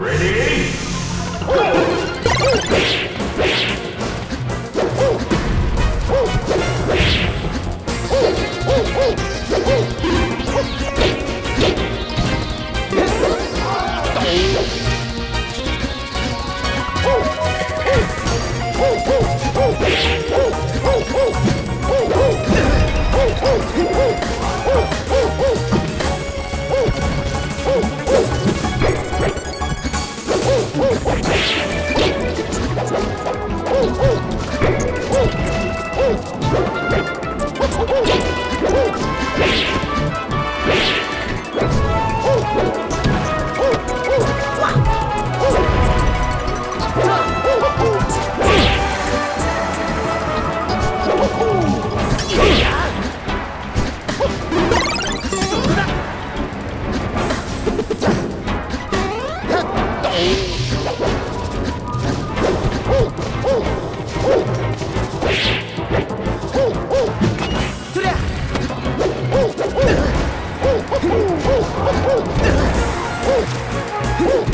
Ready? Toma!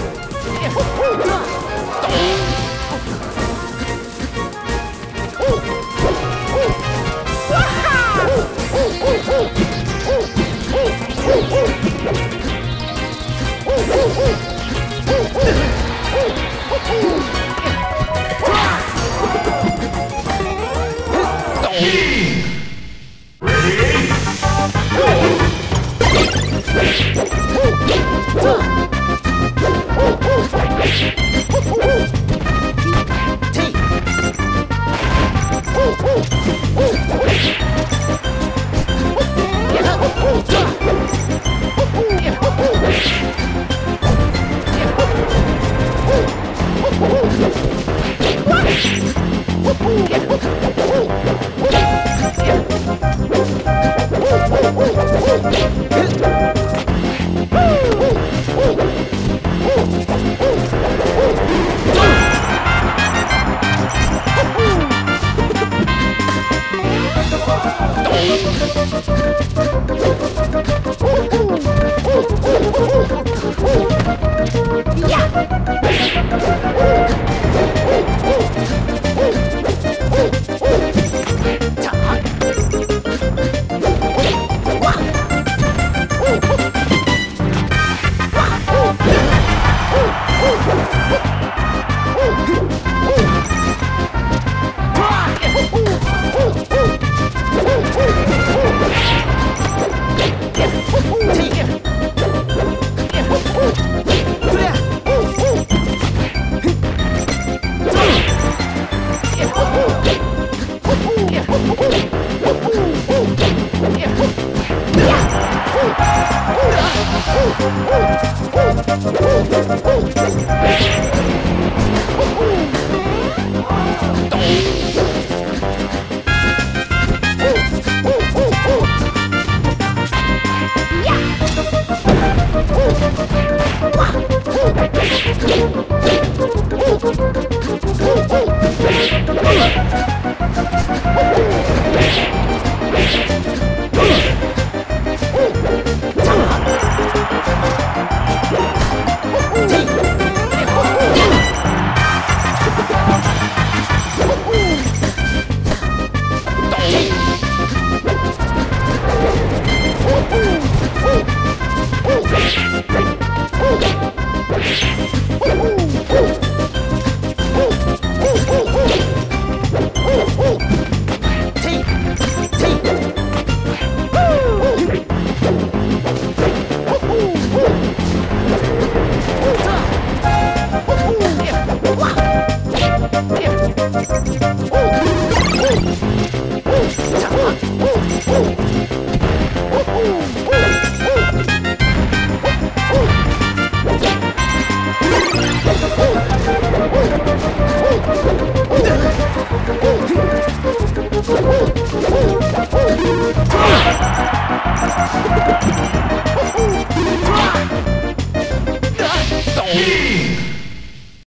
Thank you. Oh!